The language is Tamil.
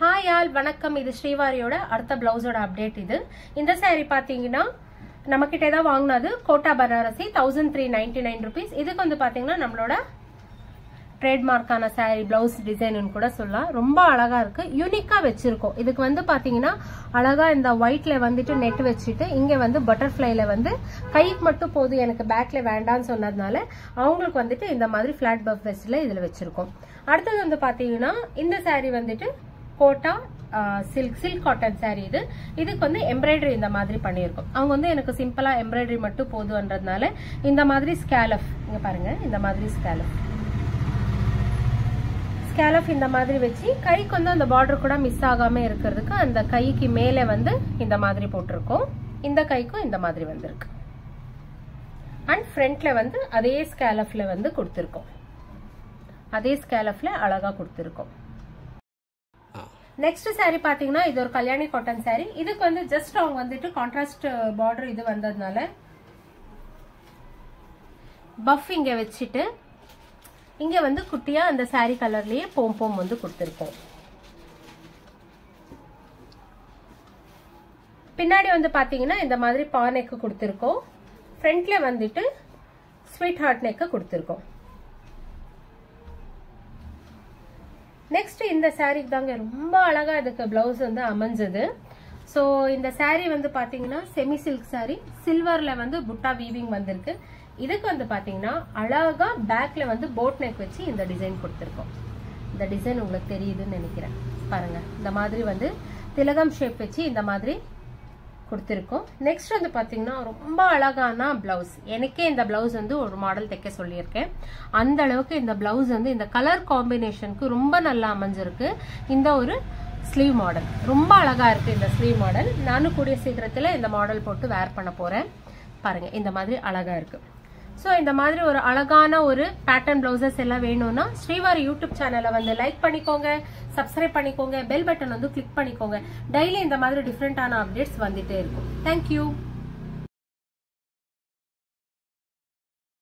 ஹாய் ஆல் வணக்கம். இது ஸ்ரீவாரியோட அடுத்த பிளவுஸோட அப்டேட் இது. இந்த saree பாத்தீங்கன்னா நம்ம கிட்ட தான் வாங்கினது Kota Banarasi thousand three ninety nine rupees இதுக்கு வந்து பாத்தீங்கன்னா நம்மளோட ட்ரேட்மார்க்கான saree பிளவுஸ் டிசைன் கூட சொல்லலாம். ரொம்ப அழகா இருக்கு. யூனிக்கா வச்சிருக்கோம். இதுக்கு வந்து பாத்தீங்கன்னா அழகா இந்த ஒயிட்ல வந்துட்டு நெட் வச்சுட்டு இங்க வந்து பட்டர்ஃபிளைல வந்து கைக்கு மட்டும் போதும் எனக்கு பேக்ல வேண்டாம்னு சொன்னதுனால அவங்களுக்கு வந்துட்டு இந்த மாதிரி பிளாட் பஃப் வெஸ்ட்ல இதுல வச்சிருக்கோம். அடுத்தது வந்து பாத்தீங்கன்னா இந்த saree வந்துட்டு Kota silk silk cotton saree இது. இதுக்கு வந்து எம்ப்ராய்டரி இந்த மாதிரி பண்ணியிருக்கோம். அவங்க வந்து எனக்கு சிம்பிளா எம்ப்ராய்டரி மட்டும் போதுன்றதுனால இந்த மாதிரி ஸ்கேலஃப் இங்க பாருங்க இந்த மாதிரி ஸ்கேலஃப் ஸ்கேலஃப் இந்த மாதிரி வச்சு கைக்கு வந்து அந்த பார்டர் கூட மிஸ் ஆகாம இருக்கிறதுக்கு அந்த கைக்கு மேலே வந்து இந்த மாதிரி போட்டிருக்கோம். இந்த கைக்கும் இந்த மாதிரி வந்திருக்கு. அண்ட் ஃப்ரண்ட்ல வந்து அதே ஸ்கேலஃப்ல வந்து கொடுத்துருக்கோம். அதே ஸ்கேலஃப்ல அழகா கொடுத்துருக்கோம். நெக்ஸ்ட் saree பாத்தீங்கன்னா இது ஒரு கல்யாணி காட்டன் saree. இதுக்கு வந்து ஜஸ்ட் அவங்க வந்துட்டு கான்ட்ராஸ்ட் பார்டர் இது வந்ததுனால பஃப் இங்க வச்சுட்டு இங்க வந்து குட்டியா அந்த saree கலர்லயே போம் போம் வந்து கொடுத்துருக்கோம். பின்னாடி வந்து பாத்தீங்கன்னா இந்த மாதிரி பா நெக்கு கொடுத்துருக்கோம். ஃப்ரண்ட்ல வந்துட்டு ஸ்வீட் ஹார்ட் நெக்கு கொடுத்துருக்கோம். நெக்ஸ்ட் இந்த சாரீக்கு தாங்க. ரொம்ப அழகா இதுக்கு பிளவுஸ் வந்து அமைஞ்சது. ஸோ இந்த saree வந்து பாத்தீங்கன்னா செமி சில்க் saree. சில்வர்ல வந்து புட்டா வீவிங் வந்திருக்கு. இதுக்கு வந்து பாத்தீங்கன்னா அழகா பேக்ல வந்து போட் நெக் வச்சு இந்த டிசைன் கொடுத்துருக்கோம். இந்த டிசைன் உங்களுக்கு தெரியுதுன்னு நினைக்கிறேன். பாருங்க. இந்த மாதிரி வந்து திலகம் ஷேப் வச்சு இந்த மாதிரி கொடுத்துருக்கோம். நெக்ஸ்ட் வந்து பார்த்தீங்கன்னா ரொம்ப அழகான பிளவுஸ் எனக்கே இந்த பிளவுஸ் வந்து ஒரு மாடல் தைக்க சொல்லியிருக்கேன். அந்த அளவுக்கு இந்த பிளவுஸ் வந்து இந்த கலர் காம்பினேஷனுக்கு ரொம்ப நல்லா அமைஞ்சிருக்கு. இந்த ஒரு ஸ்லீவ் மாடல் ரொம்ப அழகா இருக்கு இந்த ஸ்லீவ் மாடல் நானும் கூடிய சீக்கிரத்தில் இந்த மாடல் போட்டு வேர் பண்ண போறேன். பாருங்க இந்த மாதிரி அழகா இருக்கு. ஸோ இந்த மாதிரி ஒரு அழகான ஒரு பேட்டர்ன் பிளவுசஸ் எல்லாம் வேணும்னா ஸ்ரீவாரி யூடியூப் சேனலை வந்து லைக் பண்ணிக்கோங்க சப்ஸ்கிரைப் பண்ணிக்கோங்க பெல் பட்டன் வந்து கிளிக் பண்ணிக்கோங்க. டெய்லி இந்த மாதிரி டிஃப்ரெண்டான அப்டேட்ஸ் வந்துட்டே இருக்கும். தேங்க்யூ